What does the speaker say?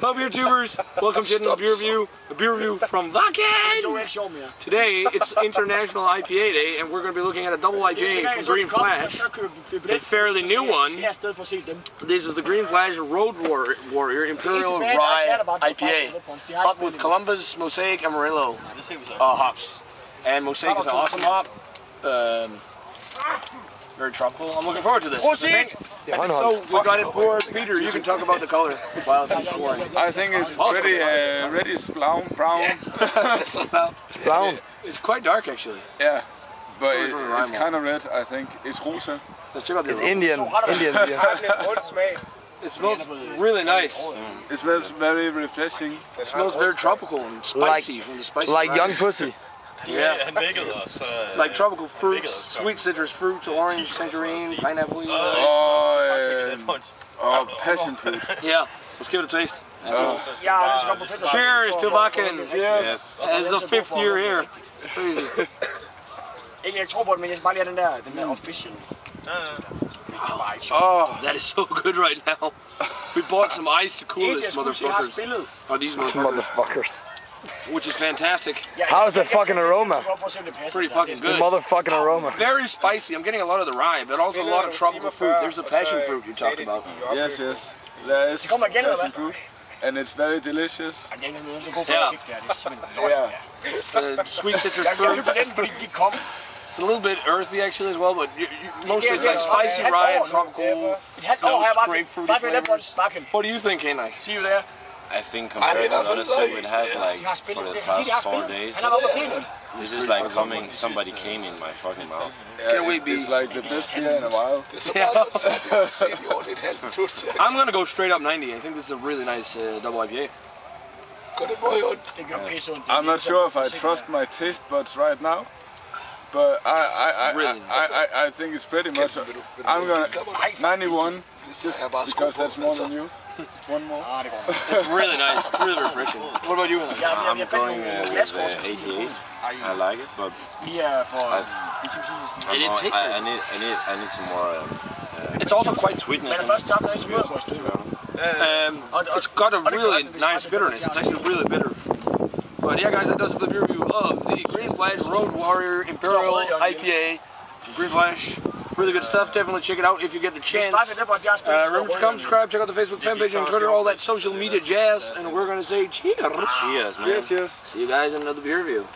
Hello beer tubers, welcome to the beer review, a beer review from Vakken. Today it's International IPA Day and we're going to be looking at a double IPA from Green Flash. A fairly new one. This is the Green Flash Road War- Warrior Imperial Rye IPA. Hop with Columbus, Mosaic, Amarillo uh, hops. And Mosaic is an awesome hop. Um, very tropical. I'm looking forward to this. I think, I think so. We got it poured. Peter, you can talk about the color while it's pouring. I think it's pretty uh, reddish brown, brown. it's, about, Brown. it's quite dark actually. yeah, but it, it's kind of red. I think it's rosa. Let's check out the It's aroma. Indian. Indian beer. It smells really nice. It smells very refreshing. It smells very tropical and spicy from the spicy. Like rye. young pussy. Yeah. Han vækkede os. øh, Like tropical fruits, Bigger. sweet citrus fruits, orange, tangerine, pineapple. Uh, oh, den um, punch. oh, uh, passion fruit. Yeah. Let's give it a taste. Bare- uh, Cheers to Vakken. Yes. As the fifth year here. Crazy. Ikke, jeg tror på det, men jeg skal bare lige have den der, den der official. Oh. oh, That is so good right now. We bought some ice to cool Eneste, this jeg skulle sige, jeg har motherfuckers. spillet. Or oh, these motherfuckers. Motherfuckers. Which is fantastic. Jeg, How's the fucking jeg- jeg- aroma? Jeg skal prøve at se, om det passer. Pretty fucking det The good. motherfucking aroma. Very spicy. I'm getting a lot of the rye, but also a lot of tropical fruit. There's the passion fruit you talked about. yes, yes. There is kommer igen, passion fruit, and it's very delicious. Ej, det ikke så god for Ja. at det. Det simpelthen lort. Yeah. The sweet citrus Jeg, jeg fruit. købte den, fordi de kom. It's a little bit earthy actually as well, but you, you, mostly Yeah, like spicy rye and Yeah. tropical. Et halvt år har jeg bare til grapefruity Five Eleven flavors. What do you think, Henrik? See you there. I think compared to other stuff we'd had like for the Det, han siger, de har past four days, Han har været på scenen. this is like coming, somebody came in my fucking mouth. yeah we be- it's like the best beer in a while. I'm gonna go straight up 90. I think this is a really nice uh, double IPA. Det gør pisse ondt. I'm not sure if I trust my taste buds right now, but I I, I, Really I, I, I think it's pretty much. I'm gonna 91 because that's more than you. One more. Ah. It's really nice. It's really refreshing. What about you, Henrik? Ja, men I'm jeg fandt going nogle uh, with glaskår, uh, 88. I like it, but yeah, for I- en. I'm It tastes I, I need, I need, I need some more um, It's also quite sweet. sweetness. Men in det første tabt, der ikke så meget it, vores to be honest. Um, it's got a really nice bitterness. It's actually really bitter. But yeah, guys, that does it for the beer review of the Green Flash Road Warrior Imperial IPA. Green Flash, really good stuff. Definitely check it out if you get the chance. Five Eleven, de har Uh, spillet. remember to come, subscribe, check out the Facebook fan page and Twitter, all that social media jazz. And we're gonna say cheers. Cheers, man. Yes, yes. See you guys in another beer review.